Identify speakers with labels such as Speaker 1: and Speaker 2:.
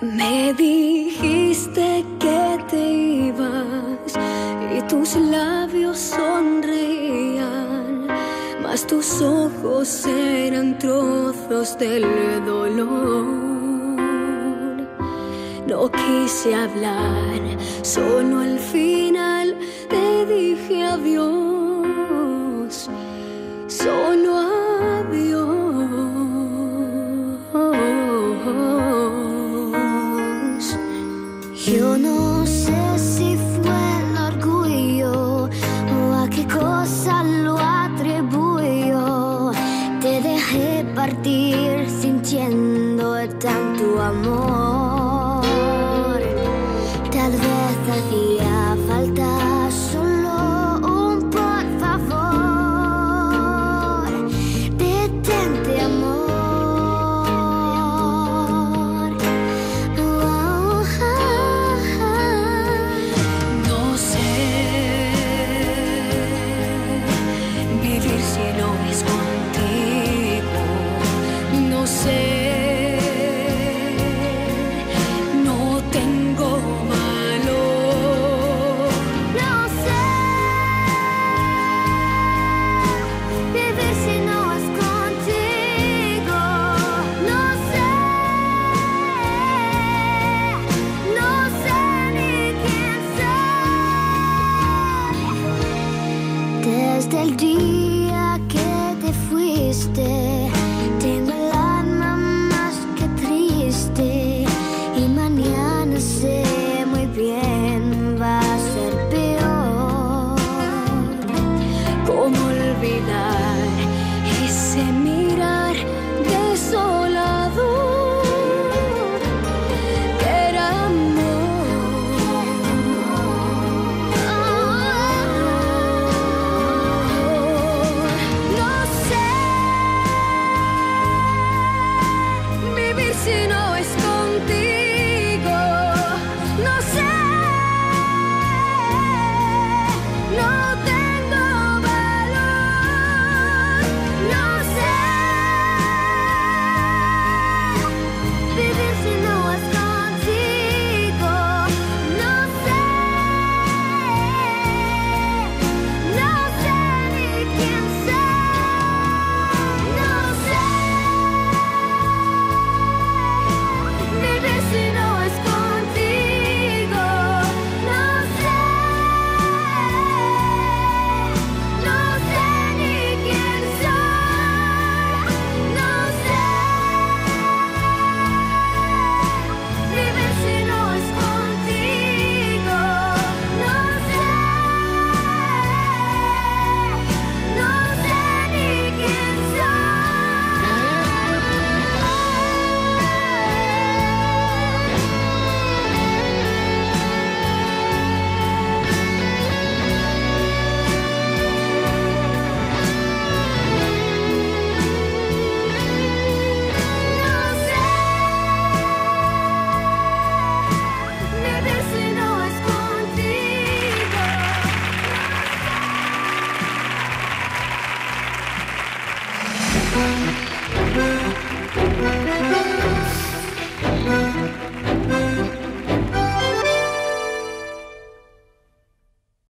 Speaker 1: Me dijiste que te ibas y tus labios sonreían, mas tus ojos eran trozos del dolor. No quise hablar, solo al final te dije adiós, solo
Speaker 2: Yo no sé si fue el orgullo o a qué cosa lo atribuyo. Te dejé partir sintiendo tanto amor.
Speaker 1: se